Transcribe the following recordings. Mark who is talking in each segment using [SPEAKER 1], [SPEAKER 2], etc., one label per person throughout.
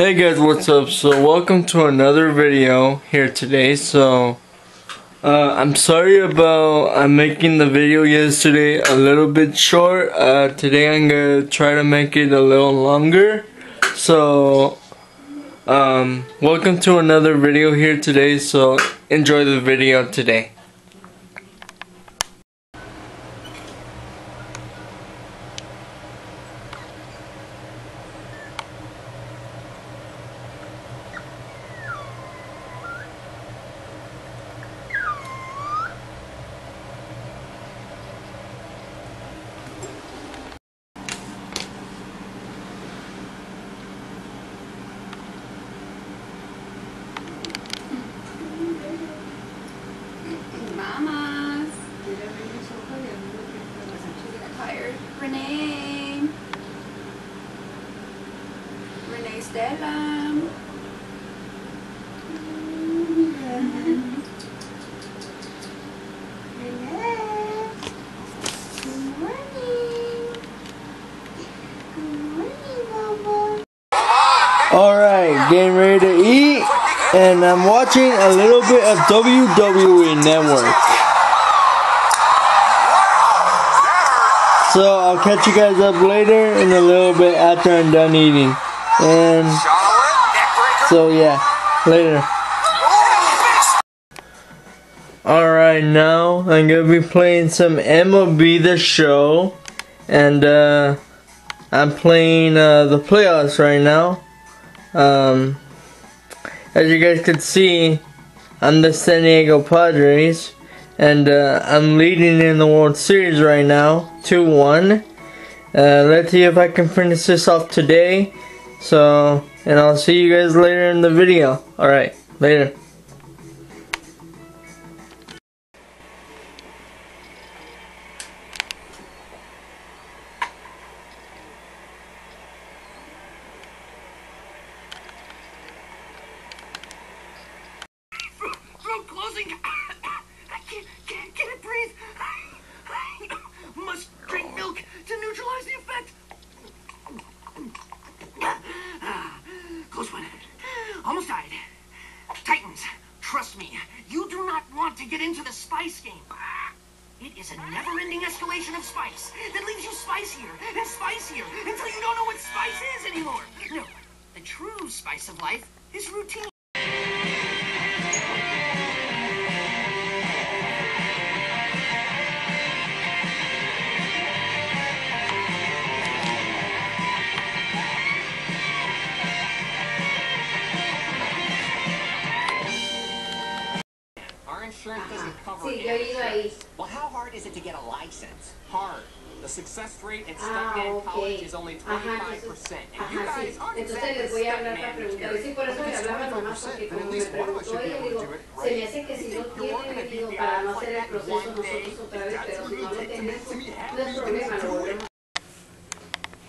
[SPEAKER 1] Hey guys, what's up? So welcome to another video here today. So uh, I'm sorry about I'm making the video yesterday a little bit short. Uh, today I'm gonna try to make it a little longer. So um, welcome to another video here today. So enjoy the video today.
[SPEAKER 2] Renee. Renee Stella.
[SPEAKER 1] Alright, getting ready to eat, and I'm watching a little bit of WWE Network. So I'll catch you guys up later in a little bit after I'm done eating. And so yeah, later. Alright, now I'm gonna be playing some MLB The Show. And uh, I'm playing uh, the playoffs right now. Um, as you guys can see, I'm the San Diego Padres, and uh, I'm leading in the World Series right now, 2-1. Uh, let's see if I can finish this off today. So, and I'll see you guys later in the video. Alright, later.
[SPEAKER 3] Get into the spice game. It is a never-ending escalation of spice that leaves you spicier and spicier until you don't know what spice is anymore. No, the true spice of life is routine.
[SPEAKER 2] Sí, yo he ido ahí.
[SPEAKER 4] Well, how hard is it to get a license? Hard. The success rate in
[SPEAKER 2] Ah, ok.
[SPEAKER 4] College is only 25%.
[SPEAKER 2] Ajá, entonces,
[SPEAKER 4] and you
[SPEAKER 2] ajá, sí.
[SPEAKER 4] guys aren't
[SPEAKER 2] Entonces
[SPEAKER 4] exactly
[SPEAKER 2] les voy a hablar para preguntar. Sí, por eso le hablaba nomás porque como me preguntó ella, digo, se me hace que si no tienen, digo, para no hacer el proceso nosotros otra vez, pero si no lo tenemos, no es problema, lo volvemos.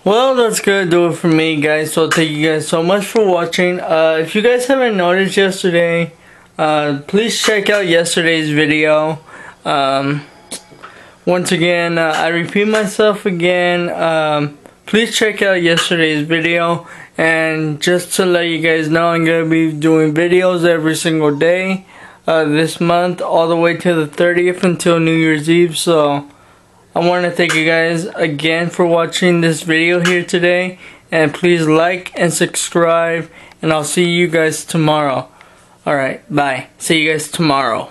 [SPEAKER 1] Well, that's gonna do it for me, guys. So thank you guys so much for watching. Uh, if you guys haven't noticed yesterday, uh, please check out yesterday's video. Um, once again, uh, I repeat myself again. Um, please check out yesterday's video. And just to let you guys know, I'm gonna be doing videos every single day uh, this month, all the way to the 30th until New Year's Eve. So. I want to thank you guys again for watching this video here today. And please like and subscribe. And I'll see you guys tomorrow. Alright, bye. See you guys tomorrow.